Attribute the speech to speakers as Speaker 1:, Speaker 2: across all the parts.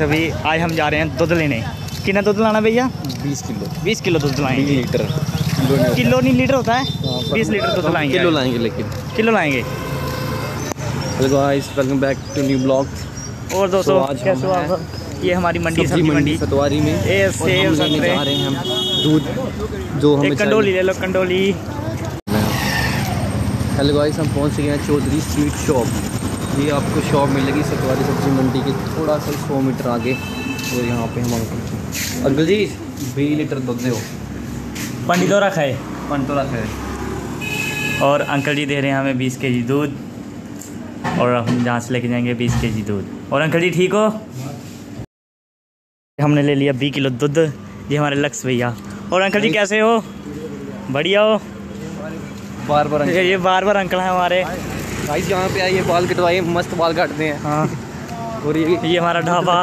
Speaker 1: अभी आज हम जा रहे हैं दूध लेने। कितना दूध लाना भैया?
Speaker 2: बीस किलो।
Speaker 1: बीस किलो दूध लाएँगे।
Speaker 2: लीटर।
Speaker 1: किलो नहीं लीटर होता है?
Speaker 2: हाँ,
Speaker 1: बीस लीटर दूध लाएँगे।
Speaker 2: किलो लाएँगे लेकिन।
Speaker 1: किलो लाएँगे।
Speaker 2: Hello guys welcome back to new blog
Speaker 1: और दोस्तों
Speaker 2: आज
Speaker 1: कैसे हो आप ये हमारी मंडी
Speaker 2: सब्ज़ी मंडी सतवारी में।
Speaker 1: सेब,
Speaker 2: हम
Speaker 1: संतरे।
Speaker 2: जा रहे हैं हम दूध जो हमें
Speaker 1: एक कंडोली ले लो कंडोली।
Speaker 2: हेलो गाइस हम पहुँच गए हैं चौधरी स्वीट शॉप। ये आपको शॉप मिलेगी सतवारी सब्ज़ी मंडी के थोड़ा सा सौ मीटर आगे। और यहाँ पे हम अंकल अंकल जी बीस लीटर दूध दो
Speaker 1: पंडित रखा है
Speaker 2: रखा है
Speaker 1: और अंकल जी दे रहे हैं हमें बीस के जी दूध। और हम जहाँ से लेके जाएँगे बीस के जी दूध। और अंकल जी ठीक हो? हमने ले लिया बीस किलो दूध। ये हमारे लक्ष्य भैया। और अंकल जी कैसे हो? बढ़िया हो?
Speaker 2: बार बार
Speaker 1: ये बार बार अंकल हैं हमारे।
Speaker 2: गाइस यहाँ पे आइए बाल कटवाइए मस्त बाल काटते हैं।
Speaker 1: हाँ।
Speaker 2: और ये
Speaker 1: ये हमारा ढाबा।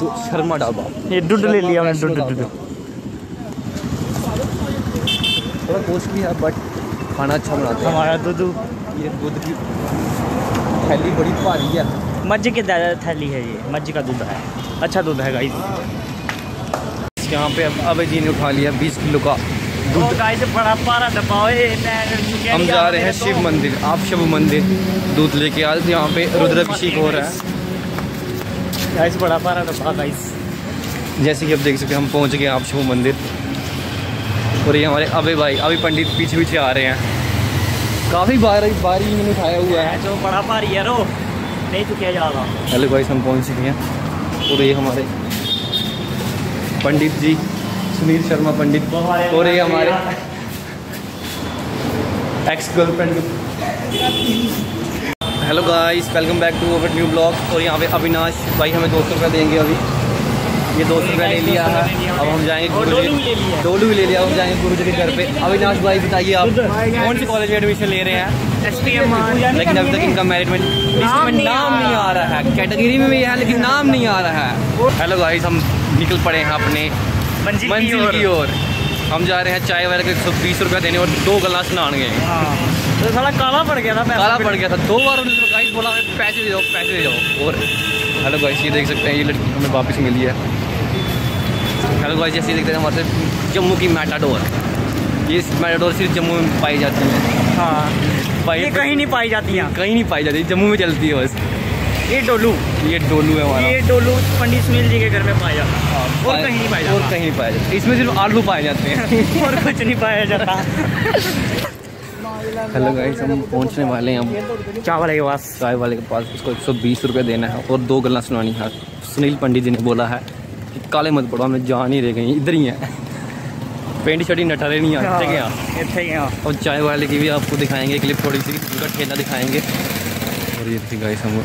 Speaker 2: तो शर्मा ढाबा।
Speaker 1: ये दुड ले लिया हमने दुड दुड
Speaker 2: थोड़ा कॉस्टली है बट खाना अच्छा बनाते हैं।
Speaker 1: हमारा दूध
Speaker 2: ये दूध की थैली बड़ी भारी है।
Speaker 1: मज्ज की थैली है ये मज्ज का दूध है। अच्छा दूध है गाइस
Speaker 2: यहाँ पे अब अबे जी ने उठा लिया बीस किलो का।
Speaker 1: दूध गाइस बड़ा पारा डब्बा है
Speaker 2: हम जा रहे हैं शिव मंदिर आप शिव मंदिर दूध लेके आज यहाँ पे रुद्राभिषेक हो रहा है।
Speaker 1: गाइस बड़ा पारा डब्बा गाइस।
Speaker 2: जैसे कि आप देख सकते हैं हम पहुँच गए आप शिव मंदिर। और ये हमारे अबे भाई अभी पंडित पीछे पीछे आ रहे हैं। काफ़ी बारी बारी इन्होंने उठाया हुआ है।
Speaker 1: जो बड़ा भारी है रो। नहीं चुकिया जा रहा
Speaker 2: हेलो गाइस हम पहुँच चुके हैं। और ये हमारे पंडित जी। सुनील शर्मा पंडित और ये हमारे ex girlfriend hello guys welcome back to our new blog और यहाँ पे अविनाश भाई हमें दो सौ रुपये देंगे अभी। ये दो सौ रुपया ले लिया है। अब हम जाएँगे गुरु
Speaker 1: डोलू भी ले लिया।
Speaker 2: जी डोलू भी ले लिया। हम जाएँगे गुरु जी के घर पे। अविनाश भाई बताइए आप कौन से कॉलेज में एडमिशन ले रहे हैं? लेकिन अभी तक इनका
Speaker 1: मैनेजमेंट
Speaker 2: नाम नहीं आ रहा है। कैटेगरी में भी है लेकिन नाम नहीं आ रहा है। हेलो गाइस हम निकल पड़े हैं अपने
Speaker 1: मंजिल
Speaker 2: मंजिल की ओर। हम जा रहे हैं चाय वाले को एक सौ बीस रुपया देने और दो गिलास नहान। गए
Speaker 1: हाँ। तो साला काला पड़ गया था पैसा
Speaker 2: काला पड़ गया था। दो बार उन्होंने गाइस बोला हमें पैसे दे जाओ पैसे दे जाओ और हेलो गाइस ये देख सकते हैं ये लड़की हमें वापस मिली है। हेलो गाइस जैसे देखते हैं हमारे से जम्मू की मैटाडोर ये मैटाडोर सिर्फ़ जम्मू में पाई जाती है।
Speaker 1: हाँ। ये कहीं नहीं पाई जाती हैं
Speaker 2: कहीं नहीं पाई जाती जम्मू में चलती है बस।
Speaker 1: ये डोलू।
Speaker 2: ये डोलू है हमारा।
Speaker 1: ये डोलू पंडित सुनील जी के घर में पाया जाता हाँ, और कहीं नहीं पाया
Speaker 2: और कहीं नहीं पाया जाता। इसमें सिर्फ़ आलू पाए जाते हैं।
Speaker 1: और कुछ नहीं पाया जाता।
Speaker 2: हेलो गाइस हम पहुँचने वाले हैं अब।
Speaker 1: चाय वाले के पास।
Speaker 2: चाय वाले के पास उसको एक सौ बीस रुपये देना है और दो गल्ला सुनानी है। सुनील पंडित जी ने बोला है कि काले मत पड़ो हमें जा नहीं रहे कहीं इधर ही है। पेंट शर्ट नटा रहे नहीं ठीक है।
Speaker 1: ठीक है।
Speaker 2: और चाय वाले की भी आपको दिखाएँगे क्लिप थोड़ी सी उनका ठेला दिखाएँगे। और ये थी गाइस हम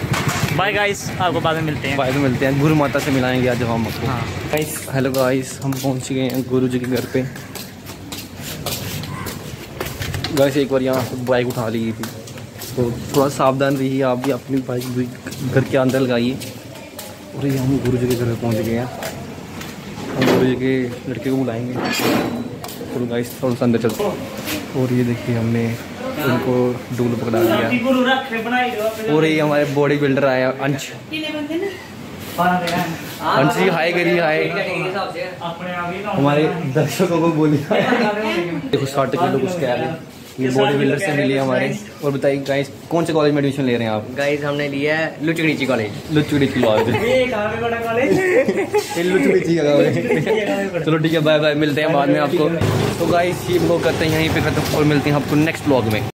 Speaker 1: बाय गाइस आपको बाद में मिलते हैं.
Speaker 2: बाद में मिलते हैं. गुरु माता से मिलाएँगे आज हम आपको.
Speaker 1: हाँ. गाइस
Speaker 2: हेलो गाइस हम पहुँच गए हैं गुरु जी के घर पे. गाइस एक बार यहाँ बाइक उठा ली थी. तो थोड़ा सावधान रहिए आप भी अपनी बाइक भी घर के अंदर लगाइए. और ये हम गुरु जी के घर पहुँच गए हैं. हम गुरु जी के लड़के को बुलाएँगे. तो गाइस थोड़ा सा अंदर चलते। और ये देखिए हमने उनको डूल पकड़ा दिया। और ये हमारे बॉडी बिल्डर आया अंश। अंश जी हाय करिए हाय हमारे दर्शकों को बोलिए। देखो साठ किलो कुछ कह रहे हैं ये बॉडी बिल्डर से मिली हमारे। और बताइए गाइस कौन से कॉलेज में एडमिशन ले रहे हैं आप?
Speaker 3: गाइस हमने लिया है लुचगड़ीची कॉलेज
Speaker 2: लुचुड़ी कॉलेज
Speaker 1: ये कहाँ पे बड़ा कॉलेज
Speaker 2: चलो ठीक है बाय बाय मिलते हैं बाद में आपको। तो गाइस ये ब्लॉग करते हैं यहीं पे खत्म और मिलते हैं आपको नेक्स्ट ब्लॉग में।